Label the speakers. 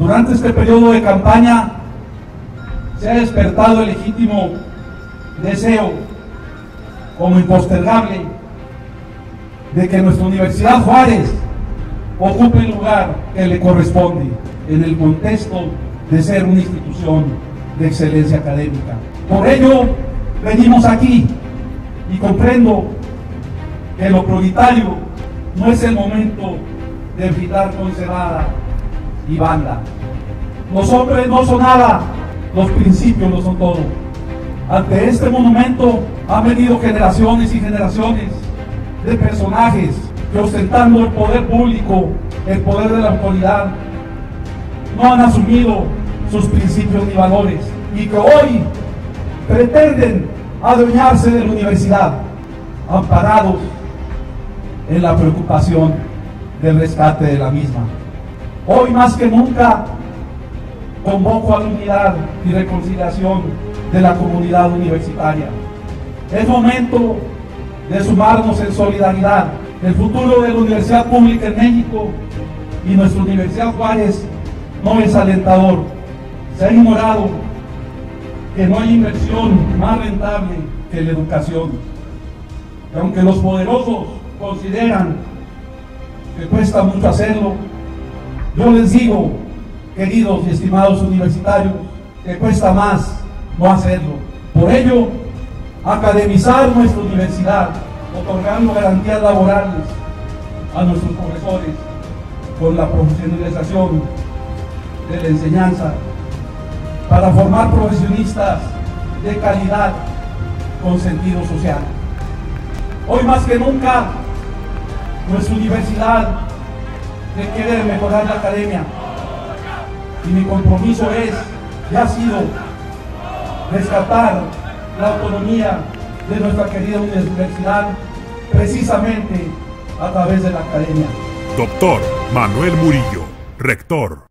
Speaker 1: Durante este periodo de campaña se ha despertado el legítimo deseo, como impostergable, de que nuestra Universidad Juárez ocupe el lugar que le corresponde en el contexto de ser una institución de excelencia académica. Por ello, venimos aquí y comprendo que lo prioritario no es el momento de enfrentar con cebada y banda. Los hombres no son nada, los principios no son todo. Ante este monumento han venido generaciones y generaciones de personajes que ostentando el poder público, el poder de la autoridad, no han asumido sus principios ni valores y que hoy pretenden adueñarse de la universidad, amparados en la preocupación del rescate de la misma. Hoy más que nunca convoco a la unidad y reconciliación de la comunidad universitaria. Es momento de sumarnos en solidaridad. El futuro de la universidad pública en México y nuestra Universidad Juárez no es alentador. Se ha ignorado que no hay inversión más rentable que la educación. Y aunque los poderosos consideran que cuesta mucho hacerlo, yo les digo, queridos y estimados universitarios, que cuesta más no hacerlo. Por ello, academizar nuestra universidad, otorgando garantías laborales a nuestros profesores con la profesionalización de la enseñanza, para formar profesionistas de calidad con sentido social. Hoy más que nunca, nuestra universidad requiere mejorar la academia y mi compromiso es, y ha sido, rescatar la autonomía de nuestra querida universidad precisamente a través de la academia.
Speaker 2: Doctor Manuel Murillo, rector.